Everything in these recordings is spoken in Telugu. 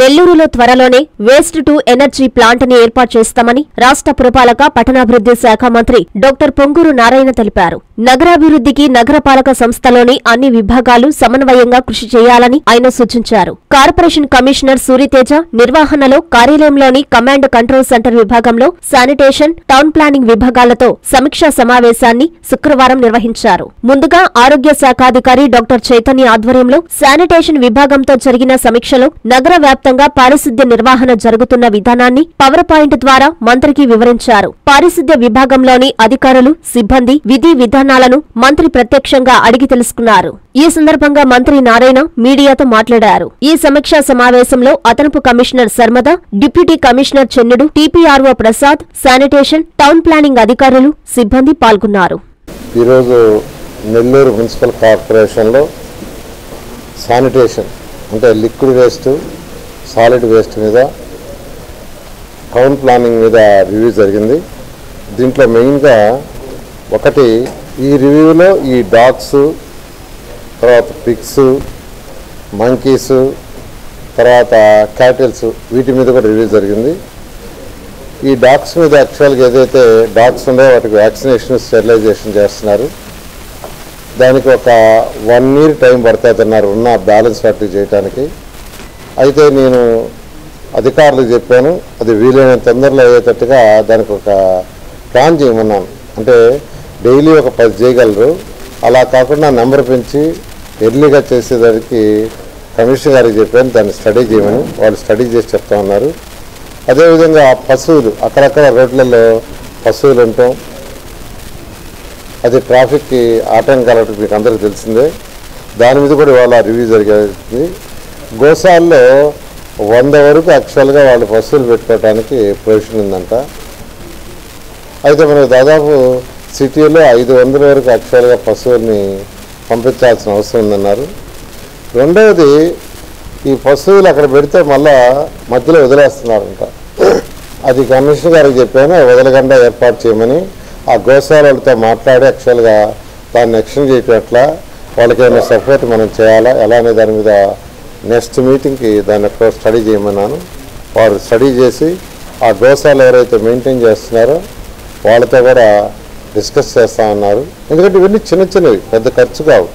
నెల్లూరులో త్వరలోనే వేస్ట్ టు ఎనర్జీ ప్లాంట్ని ఏర్పాటు చేస్తామని రాష్ట్ర పురపాలక పట్టణాభివృద్ధి శాఖ మంత్రి డాక్టర్ పొంగూరు నారాయణ తెలిపారు. నగరాభివృద్ధికి నగరపాలక సంస్థలోని అన్ని విభాగాలు సమన్వయంగా కృషి చేయాలని ఆయన సూచించారు. కార్పొరేషన్ కమిషనర్ సూరితేజ నిర్వహణలో కార్యాలయంలోని కమాండ్ కంట్రోల్ సెంటర్ విభాగంలో శానిటేషన్ టౌన్ ప్లానింగ్ విభాగాలతో సమీక్షా సమావేశాన్ని శుక్రవారం నిర్వహించారు. ముందుగా ఆరోగ్య శాఖాధికారి డాక్టర్ చైతన్య ఆధ్వర్యంలో శానిటేషన్ విభాగంతో జరిగిన సమీక్షలో నగర వ్యాప్తంగా పారిశుద్ధ్య నిర్వహణ జరుగుతున్న విధానాన్ని పవర్ పాయింట్ ద్వారా మంత్రికి వివరించారు. పారిశుద్ధ్య విభాగంలోని అధికారులు సిబ్బంది విధి విధానాలను మంత్రి ప్రత్యక్షంగా అడిగి తెలుసుకున్నారు. ఈ సందర్భంగా మంత్రి నారాయణ మీడియాతో మాట్లాడారు. ఈ సమీక్షా సమావేశంలో అదనపు commissioner Sharmada deputy commissioner Chennudu TPRO Prasad sanitation town planning అధికారులు సిబ్బంది పాల్గొన్నారు. ఈరోజు నెల్లూరు మున్సిపల్ కార్పొరేషన్లో శానిటేషన్ అంటే లిక్విడ్ వేస్ట్ సాలిడ్ వేస్ట్ మీద టౌన్ ప్లానింగ్ మీద రివ్యూ జరిగింది. దీంట్లో మెయిన్గా ఒకటి ఈ రివ్యూలో ఈ డాగ్స్ తర్వాత పిక్స్ మంకీస్ తర్వాత క్యాటిల్స్ వీటి మీద కూడా రివ్యూ జరిగింది. ఈ డాగ్స్ మీద యాక్చువల్గా ఏదైతే డాగ్స్ ఉన్నాయో వాటికి వ్యాక్సినేషన్ స్టెరిలైజేషన్ చేస్తున్నారు. దానికి ఒక వన్ ఇయర్ టైం పడుతుందన్నారు ఉన్న బ్యాలెన్స్ వాటికి చేయడానికి అయితే నేను అధికారులకు చెప్పాను అది వీలైన తొందరలో అయ్యేటట్టుగా దానికి ఒక ప్లాన్ చేయమన్నాను. అంటే డైలీ ఒక పది చేయగలరు. అలా కాకుండా నెంబర్ పెంచి ఎర్లీగా చేసేదానికి కమిషనర్ గారికి చెప్పాను దాన్ని స్టడీ చేయమని. వాళ్ళు స్టడీ చేసి చెప్తా ఉన్నారు. అదేవిధంగా పశువులు అక్కడక్కడ రోడ్లలో పశువులు ఉంటాం. అది ట్రాఫిక్కి ఆటంకం మీకు అందరికీ తెలిసిందే. దాని మీద కూడా ఇవాళ రివ్యూ జరిగేది. గోసాల్లో వంద వరకు యాక్చువల్గా వాళ్ళు పశువులు పెట్టుకోవడానికి ప్రొవిజన్ ఉందంట. అయితే మనకు దాదాపు సిటీలో ఐదు వందల వరకు యాక్చువల్గా పశువుల్ని పంపించాల్సిన అవసరం ఉందన్నారు. రెండవది ఈ పశువులు అక్కడ పెడితే మళ్ళా మధ్యలో వదిలేస్తున్నారంట. అది కమిషనర్ గారికి చెప్పాను వదలకుండా ఏర్పాటు చేయమని. ఆ గోశాలతో మాట్లాడి యాక్చువల్గా దాన్ని ఎక్షన్ చేయటం ఎట్లా? వాళ్ళకి సపోర్ట్ మనం చేయాలా? ఎలా అనే దాని మీద నెక్స్ట్ మీటింగ్కి దాన్ని యొక్క స్టడీ చేయమన్నాను. వారు స్టడీ చేసి ఆ గోశాల ఎవరైతే మెయింటైన్ చేస్తున్నారో వాళ్ళతో కూడా డిస్కస్ చేస్తా ఉన్నారు ఎందుకంటే ఇవన్నీ చిన్న చిన్నవి పెద్ద ఖర్చు కావు.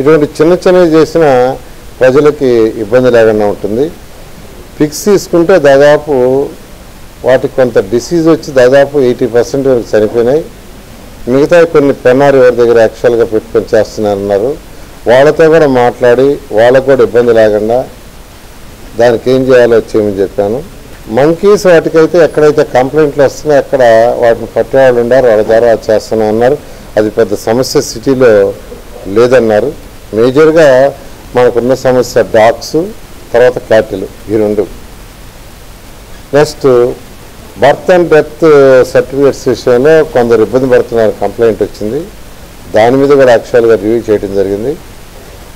ఇటువంటి చిన్న చిన్నవి చేసిన ప్రజలకి ఇబ్బంది లేకుండా ఉంటుంది. ఫిక్స్ తీసుకుంటే దాదాపు వాటికి కొంత డిసీజ్ వచ్చి దాదాపు ఎయిటీ పర్సెంట్ వరకు చనిపోయినాయి. మిగతా కొన్ని పెనారి వారి దగ్గర యాక్చువల్గా పెట్టుకొని చేస్తున్నారన్నారు. వాళ్ళతో కూడా మాట్లాడి వాళ్ళకు కూడా ఇబ్బంది లేకుండా దానికి ఏం చేయాలో వచ్చేయమని చెప్పాను. మంకీస్ వాటికైతే ఎక్కడైతే కంప్లైంట్లు వస్తున్నాయో అక్కడ వాటిని పట్టేవాళ్ళు ఉన్నారు వాళ్ళ ద్వారా అది చేస్తున్నాం అన్నారు. అది పెద్ద సమస్య సిటీలో లేదన్నారు. మేజర్గా మనకున్న సమస్య డాగ్స్ తర్వాత క్యాటిల్ ఈ రెండు. Next birth and death certificates విషయంలో కొందరు ఇబ్బంది పడుతున్నారు కంప్లైంట్ వచ్చింది. దాని మీద కూడా యాక్చువల్గా రివ్యూ చేయడం జరిగింది.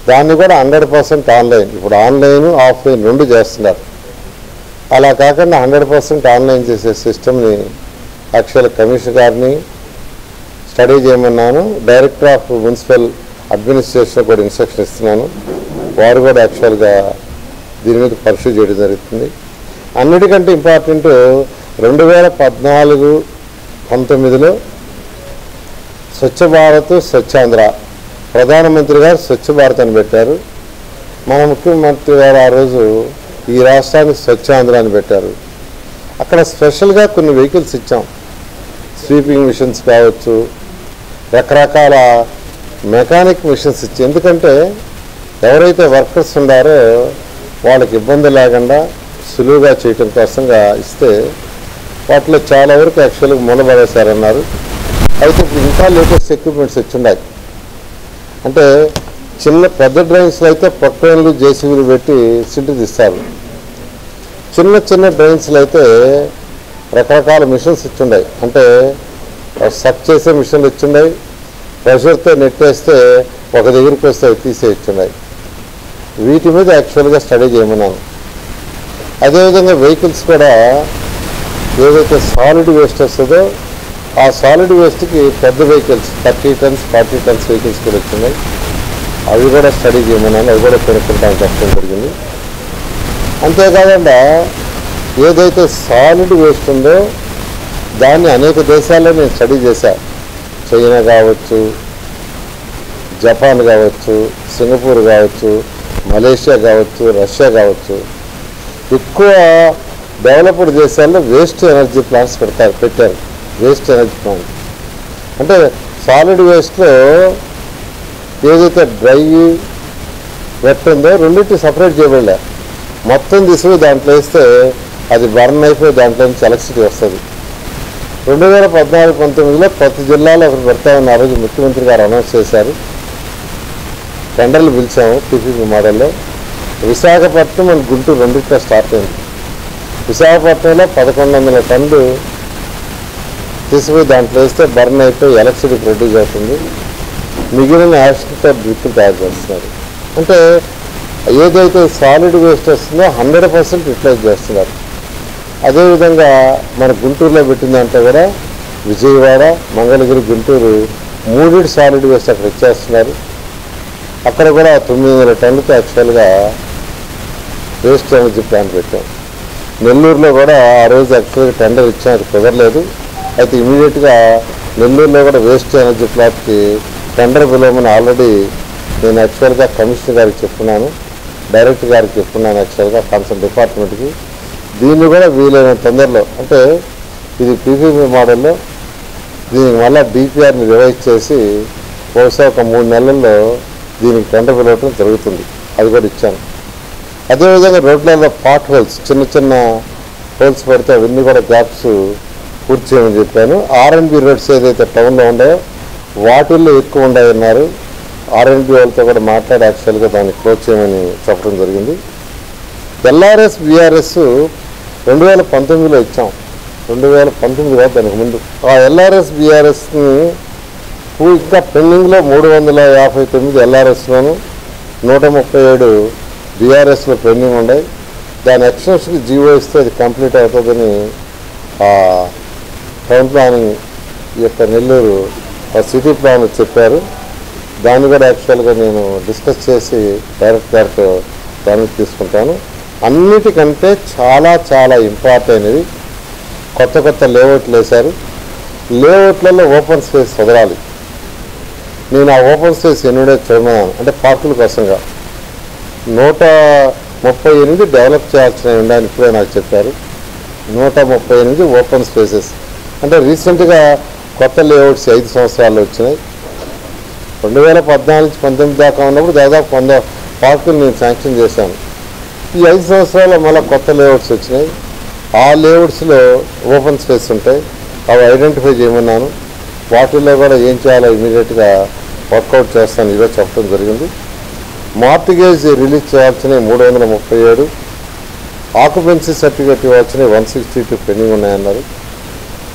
దాన్ని కూడా హండ్రెడ్ పర్సెంట్ ఆన్లైన్. ఇప్పుడు ఆన్లైన్ ఆఫ్లైన్ రెండు చేస్తున్నారు. అలా కాకుండా హండ్రెడ్ పర్సెంట్ ఆన్లైన్ చేసే సిస్టమ్ని యాక్చువల్ కమిషనర్ గారిని స్టడీ చేయమన్నాను. డైరెక్టర్ ఆఫ్ మున్సిపల్ అడ్మినిస్ట్రేషన్ కూడా ఇన్స్ట్రక్షన్ ఇస్తున్నాను. వారు కూడా యాక్చువల్గా దీని మీద పరిశీలి చేయడం జరుగుతుంది. అన్నిటికంటే ఇంపార్టెంట్ రెండు వేల పద్నాలుగు పంతొమ్మిదిలో స్వచ్ఛ భారత్ స్వచ్ఛాంధ్ర ప్రధానమంత్రి గారు స్వచ్ఛ భారత్ అని పెట్టారు. మన ముఖ్యమంత్రి గారు ఆ రోజు ఈ రాష్ట్రానికి స్వచ్ఛాంధ్ర అని పెట్టారు. అక్కడ స్పెషల్గా కొన్ని వెహికల్స్ ఇచ్చాం. స్వీపింగ్ మిషన్స్ కావచ్చు రకరకాల మెకానిక్ మిషన్స్ ఇచ్చి ఎందుకంటే ఎవరైతే వర్కర్స్ ఉన్నారో వాళ్ళకి ఇబ్బంది లేకుండా సులువుగా చేయటం కోసంగా ఇస్తే వాటిలో చాలా వరకు యాక్చువల్గా మూలబడేశారన్నారు. అయితే ఇంకా లేటెస్ట్ ఎక్విప్మెంట్స్ వచ్చిన్నాయి అంటే చిన్న పెద్ద డ్రైన్స్లో అయితే ప్రొక్లైన్లు జేసీబీలు పెట్టి సిడ్డు తీస్తారు చిన్న చిన్న డ్రైన్స్లో అయితే రకరకాల మిషన్స్ ఇచ్చిండాయి. అంటే సక్ చేసే మిషన్లు ఇచ్చుండాయి ప్రెషర్తో నెట్టేస్తే ఒక దగ్గరికి వస్తే తీసే తీసేయచ్చున్నాయి వీటి మీద యాక్చువల్గా స్టడీ చేయమన్నాను. అదేవిధంగా వెహికల్స్ కూడా ఏదైతే సాలిడ్ వేస్ట్ వస్తుందో ఆ సాలిడ్ వేస్ట్కి పెద్ద vehicles thirty tons forty tons vehicles కూడా వచ్చినాయి. అవి కూడా స్టడీ చేయమన్నాను అవి కూడా కొనుక్కుంటానికి కష్టం జరిగింది. అంతేకాకుండా ఏదైతే సాలిడ్ వేస్ట్ ఉందో దాన్ని అనేక దేశాల్లో నేను స్టడీ చేశాను చైనా కావచ్చు జపాన్ కావచ్చు సింగపూర్ కావచ్చు మలేషియా కావచ్చు రష్యా కావచ్చు. ఎక్కువ డెవలప్డ్ దేశాల్లో వేస్ట్ ఎనర్జీ ప్లాంట్స్ పెడతారు పెట్టారు. వేస్ట్ ఎనర్జీ అంటే సాలిడ్ వేస్ట్లో ఏదైతే డ్రై వెట్ ఉందో రెండింటి సపరేట్ చేయబడలే. మొత్తం తీసుకుని దాంట్లో వేస్తే అది బర్న్ అయిపోయి దాంట్లో నుంచి ఎలక్ట్రిసిటీ వస్తుంది. రెండు వేల పద్నాలుగు పంతొమ్మిదిలో ప్రతి జిల్లాలో ఒకరు పెడతామని ఆ రోజు ముఖ్యమంత్రి గారు అనౌన్స్ చేశారు. టెండర్లు పిలిచాము టీపీపీ మోడల్లో. విశాఖపట్నం అండ్ గుంటూరు రెండింటిలో స్టార్ట్ అయింది. విశాఖపట్నంలో పదకొండు వందల టన్నులు తీసుకుపోయి దాంట్లో వేస్తే బర్న్ అయిపోయి ఎలక్ట్రిసిటీ ప్రొడ్యూస్ అవుతుంది. మిగిలిన యాసిడ్తో బ్రిక్కులు తయారు చేస్తున్నారు. అంటే ఏదైతే సాలిడ్ వేస్ట్ వస్తుందో హండ్రెడ్ పర్సెంట్ యూటిలైజ్ చేస్తున్నారు. అదేవిధంగా మన గుంటూరులో పెట్టిన దాంట్లో కూడా విజయవాడ మంగళగిరి గుంటూరు మూడిటి సాలిడ్ వేస్ట్ అక్కడ ఇచ్చేస్తున్నారు. అక్కడ కూడా తొమ్మిది వందల టన్నులతో యాక్చువల్గా వేస్ట్ ఎనర్జీ ప్లాంట్ పెట్టాం. నెల్లూరులో కూడా ఆ రోజు యాక్చువల్గా టెండర్ ఇచ్చాం అది కుదరలేదు. అయితే ఇమీడియట్గా నెల్లూరులో కూడా వేస్ట్ ఎనర్జీ ప్లాట్కి టెండర్ పిలవమని ఆల్రెడీ నేను యాక్చువల్గా కమిషనర్ గారికి చెప్పున్నాను డైరెక్టర్ గారికి చెప్పున్నాను యాక్చువల్గా కన్సర్న్ డిపార్ట్మెంట్కి దీన్ని కూడా వీలైన తొందరలో అంటే ఇది పీపీపీ మోడల్లో దీనికి మళ్ళీ బీపీఆర్ని రివైజ్ చేసి బహుశా ఒక మూడు నెలల్లో దీనికి టెండర్ పిలవటం జరుగుతుంది. అది కూడా ఇచ్చాను. అదేవిధంగా రోడ్లలో పాట్ హోల్స్ చిన్న చిన్న హోల్స్ పెడితే అవన్నీ కూడా గ్యాప్స్ పూర్తి చేయమని చెప్పాను ఆర్ఎన్బి రోడ్స్ ఏదైతే టౌన్లో ఉన్నాయో వాటిల్లో ఎక్కువ ఉన్నాయన్నారు. ఆర్ఎన్బి వాళ్ళతో కూడా మాట్లాడి యాక్చువల్గా దాన్ని క్లోజ్ చేయమని చెప్పడం జరిగింది. ఎల్ఆర్ఎస్ బీఆర్ఎస్ రెండు వేల పంతొమ్మిదిలో ఇచ్చాం. రెండు వేల పంతొమ్మిది కాదు దానికి ముందు. ఆ ఎల్ఆర్ఎస్ బీఆర్ఎస్ని ఇంకా పెండింగ్లో మూడు వందల యాభై తొమ్మిది ఎల్ఆర్ఎస్లోను నూట ముప్పై ఏడు బీఆర్ఎస్లో పెండింగ్ ఉన్నాయి. దాని ఎక్స్టెన్షన్కి జీవో ఇస్తే అది కంప్లీట్ అవుతుందని టౌన్ ప్లానింగ్ ఈ యొక్క నెల్లూరు ఆ సిటీ ప్లాన్ చెప్పారు. దాన్ని కూడా యాక్చువల్గా నేను డిస్కస్ చేసి డైరెక్ట్ గారితో దానికి తీసుకుంటాను. అన్నిటికంటే చాలా చాలా ఇంపార్టెంట్ ఇది. కొత్త కొత్త లేఅవుట్లు వేశారు. లేఅవుట్లలో ఓపెన్ స్పేస్ వదలాలి. నేను ఆ ఓపెన్ స్పేస్ ఎన్నుడే చూడమన్నాను. అంటే పార్కుల కోసంగా. నూట ముప్పై ఎనిమిది డెవలప్ చేయాల్సిన ఉండాలని ఇప్పుడే నాకు చెప్పారు. నూట ముప్పై ఎనిమిది ఓపెన్ స్పేసెస్ అంటే రీసెంట్గా కొత్త లేఅవుట్స్ ఐదు సంవత్సరాలు వచ్చినాయి. రెండు వేల పద్నాలుగు పంతొమ్మిది దాకా ఉన్నప్పుడు దాదాపు కొంత పార్కులు నేను శాంక్షన్ చేశాను. ఈ ఐదు సంవత్సరాల్లో మళ్ళీ కొత్త లేఅవుట్స్ వచ్చినాయి. ఆ లేఅవుట్స్లో ఓపెన్ స్పేస్ ఉంటాయి. అవి ఐడెంటిఫై చేయమన్నాను. వాటిల్లో కూడా ఏం చేయాలో ఇమీడియట్గా వర్కౌట్ చేస్తాను. ఈరోజు చెప్పడం జరిగింది. మార్టిగేజ్ రిలీజ్ చేయాల్సినవి మూడు వందల ముప్పై ఏడు. ఆక్యుపెన్సీ సర్టిఫికేట్ ఇవ్వాల్సినవి వన్ సిక్స్టీ టూ పెండింగ్ ఉన్నాయన్నారు.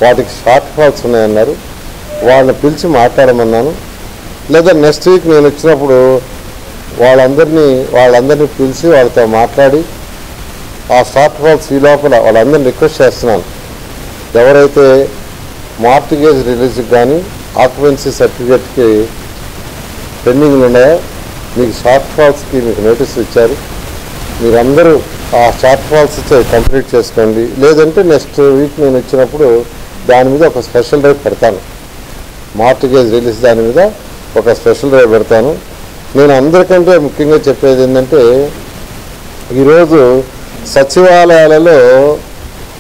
వాటికి షార్ట్ ఫాల్స్ ఉన్నాయన్నారు. వాళ్ళని పిలిచి మాట్లాడమన్నాను. లేదా నెక్స్ట్ వీక్ నేను వచ్చినప్పుడు వాళ్ళందరినీ వాళ్ళందరినీ పిలిచి వాళ్ళతో మాట్లాడి ఆ షార్ట్ ఫాల్స్ ఈ లోపల వాళ్ళందరినీ రిక్వెస్ట్ చేస్తున్నాను. ఎవరైతే మార్టిగేజ్ రిలీజ్కి కానీ ఆక్యుపెన్సీ సర్టిఫికేట్కి పెండింగ్లు ఉన్నాయో మీకు షార్ట్ ఫాల్స్కి మీకు నోటీసులు ఇచ్చారు. మీరందరూ ఆ షార్ట్ ఫాల్స్ కంప్లీట్ చేసుకోండి. లేదంటే నెక్స్ట్ వీక్ నేను వచ్చినప్పుడు దాని మీద ఒక స్పెషల్ డ్రైవ్ పెడతాను. మార్టిగేజ్ రిలీజ్ దాని మీద ఒక స్పెషల్ డ్రైవ్ పెడతాను. నేను అందరికంటే ముఖ్యంగా చెప్పేది ఏంటంటే ఈరోజు సచివాలయాలలో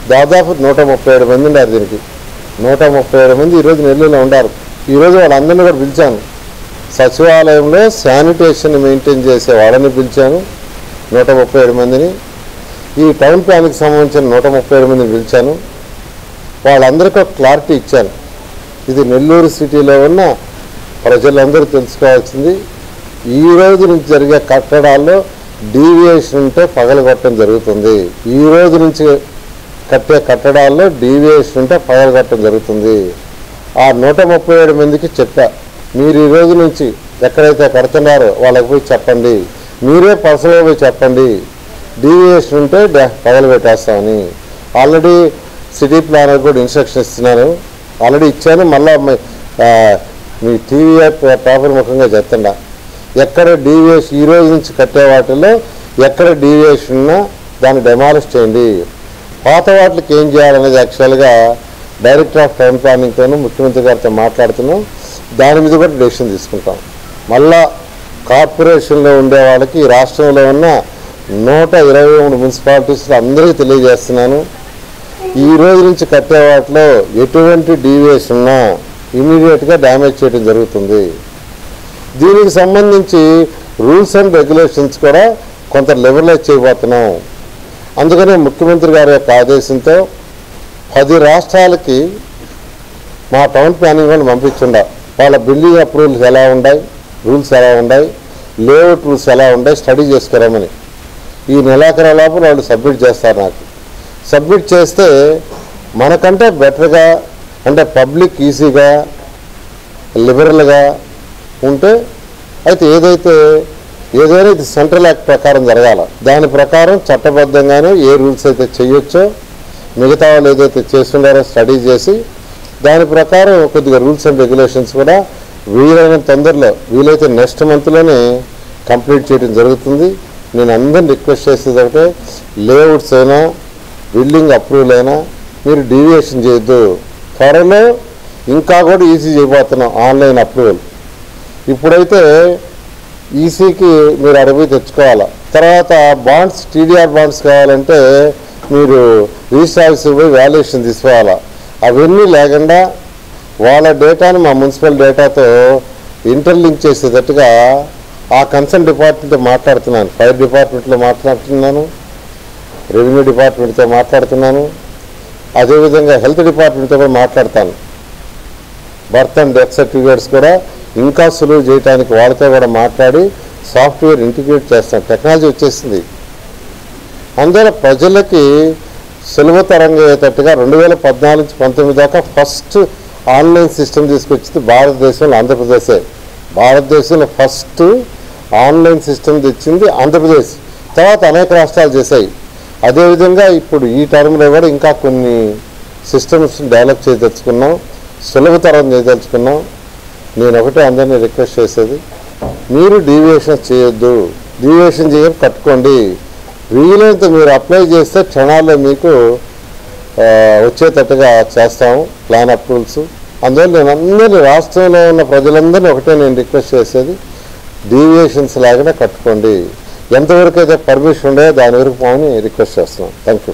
దాదాపు నూట ముప్పై ఏడు మంది ఉన్నారు దీనికి. నూట ముప్పై ఏడు మంది ఈరోజు నెల్లూరులో ఉన్నారు. ఈరోజు వాళ్ళందరినీ కూడా పిలిచాను. సచివాలయంలో శానిటేషన్ మెయింటైన్ చేసే వాళ్ళని పిలిచాను నూట ముప్పై ఏడు మందిని. ఈ టౌన్ ప్లాన్కి సంబంధించిన నూట ముప్పై ఏడు మందిని పిలిచాను. వాళ్ళందరికీ ఒక క్లారిటీ ఇచ్చాను ఇది నెల్లూరు సిటీలో ఉన్న ప్రజలందరూ తెలుసుకోవాల్సింది ఈ రోజు నుంచి జరిగే కట్టడాల్లో డీవియేషన్ ఉంటే పగలగొట్టడం జరుగుతుంది. ఈ రోజు నుంచి కట్టే కట్టడాల్లో డీవియేషన్ ఉంటే పగలగొట్టడం జరుగుతుంది. ఆ నూట ముప్పై ఏడు మందికి చెప్పా మీరు ఈ రోజు నుంచి ఎక్కడైతే కడుతున్నారో వాళ్ళకి పోయి చెప్పండి మీరే పర్సనల్గా పోయి చెప్పండి డీవియేషన్ ఉంటే డ- పగలు పెట్టేస్తామని ఆల్రెడీ సిటీ ప్లానర్ కూడా ఇన్స్ట్రక్షన్ ఇస్తున్నాను. ఆల్రెడీ ఇచ్చాను మళ్ళీ మీ టీవీ పేపర్ ముఖంగా చెప్తుండా ఎక్కడ డీవియేషన్ ఈ రోజు నుంచి కట్టే వాటిలో ఎక్కడ డీవియేషన్ ఉన్నా దాన్ని డెమాలిష్ చేయండి. పాత వాటికి ఏం చేయాలనేది యాక్చువల్గా డైరెక్టర్ ఆఫ్ టౌన్ ప్లానింగ్తోనూ ముఖ్యమంత్రి గారితో మాట్లాడుతున్నాం. దాని మీద కూడా డెసిషన్ తీసుకుంటాం. మళ్ళా కార్పొరేషన్లో ఉండే వాళ్ళకి రాష్ట్రంలో ఉన్న నూట ఇరవై మూడు మున్సిపాలిటీస్లో అందరికీ తెలియజేస్తున్నాను. ఈ రోజు నుంచి కట్టే వాటిలో ఎటువంటి డీవియేషన్ ఉన్నా ఇమీడియట్గా డ్యామేజ్ చేయడం జరుగుతుంది. దీనికి సంబంధించి రూల్స్ అండ్ రెగ్యులేషన్స్ కూడా కొంత లెవెలైజ్ చేయబోతున్నాం. అందుకనే ముఖ్యమంత్రి గారి యొక్క ఆదేశంతో పది రాష్ట్రాలకి మా టౌన్ ప్లానింగ్ వాళ్ళు పంపించుండ. వాళ్ళ బిల్డింగ్ అప్రూవల్స్ ఎలా ఉన్నాయి రూల్స్ ఎలా ఉన్నాయి లేఅవుట్ రూల్స్ ఎలా ఉన్నాయి స్టడీ చేసుకురామని. ఈ నెలాఖరు లోపల వాళ్ళు సబ్మిట్ చేస్తారు నాకు. సబ్మిట్ చేస్తే మనకంటే బెటర్గా అంటే పబ్లిక్ ఈజీగా లిబరల్గా ఉంటే అయితే ఏదైతే ఏదైనా ఇది సెంట్రల్ యాక్ట్ ప్రకారం జరగాల. దాని ప్రకారం చట్టబద్ధంగానే ఏ రూల్స్ అయితే చేయొచ్చో మిగతా వాళ్ళు ఏదైతే చేస్తున్నారో స్టడీ చేసి దాని ప్రకారం కొద్దిగా రూల్స్ అండ్ రెగ్యులేషన్స్ కూడా వీలైన తొందరలో వీలైతే నెక్స్ట్ మంత్లోనే కంప్లీట్ చేయడం జరుగుతుంది. నేను అందరిని రిక్వెస్ట్ చేసేది ఒకటే లేఅవుట్స్ అయినా బిల్డింగ్ అప్రూవల్ అయినా మీరు డీవియేషన్ చేయొద్దు. త్వరలో ఇంకా కూడా ఈసీ చేయబోతున్నాం ఆన్లైన్ అప్రూవల్. ఇప్పుడైతే ఈసీకి మీరు అడవి తెచ్చుకోవాలా? తర్వాత బాండ్స్ టీడీఆర్ బాండ్స్ కావాలంటే మీరు రిజిస్టర్ ఆఫీస్కి పోయి వాల్యుయేషన్ తీసుకోవాలా? అవన్నీ లేకుండా వాళ్ళ డేటాని మా మున్సిపల్ డేటాతో ఇంటర్లింక్ చేసేటట్టుగా ఆ కన్సర్న్ డిపార్ట్మెంట్ మాట్లాడుతున్నాను. ఫైర్ డిపార్ట్మెంట్లో మాట్లాడుతున్నాను. రెవెన్యూ డిపార్ట్మెంట్తో మాట్లాడుతున్నాను. అదేవిధంగా హెల్త్ డిపార్ట్మెంట్తో కూడా మాట్లాడతాను. బర్త్ అండ్ డెత్ సర్టిఫికేట్స్ కూడా ఇంకా సులువు చేయడానికి వాళ్ళతో కూడా మాట్లాడి సాఫ్ట్వేర్ ఇంటిగ్రేట్ చేస్తాం టెక్నాలజీ వచ్చేసింది. అందువల్ల ప్రజలకి సులభతరంగా అయ్యేటట్టుగా రెండు వేల పద్నాలుగు పంతొమ్మిది దాకా ఫస్ట్ ఆన్లైన్ సిస్టమ్ తీసుకొచ్చింది భారతదేశంలో ఆంధ్రప్రదేశే. భారతదేశంలో ఫస్ట్ ఆన్లైన్ సిస్టమ్ తెచ్చింది ఆంధ్రప్రదేశ్. తర్వాత అనేక రాష్ట్రాలు చేశాయి. అదేవిధంగా ఇప్పుడు ఈ టర్మ్లో కూడా ఇంకా కొన్ని సిస్టమ్స్ డెవలప్ చేయదలుచుకున్నాం సులభతరం చేయదలుచుకున్నాం నేను ఒకటే అందరినీ రిక్వెస్ట్ చేసేది మీరు డీవియేషన్ చేయొద్దు. డీవియేషన్ చేయడం కట్టుకోండి. వీలైనంత మీరు అప్లై చేస్తే క్షణాల్లో మీకు వచ్చేటట్టుగా చేస్తాము ప్లాన్ అప్రూవల్స్. అందువల్ల నేను అందరినీ రాష్ట్రంలో ఉన్న ప్రజలందరినీ ఒకటే నేను రిక్వెస్ట్ చేసేది డీవియేషన్స్ లాగానే కట్టుకోండి. ఎంతవరకు అయితే పర్మిషన్ ఉండేదో దాని వరకు పోమని రిక్వెస్ట్ చేస్తున్నాను థ్యాంక్ యూ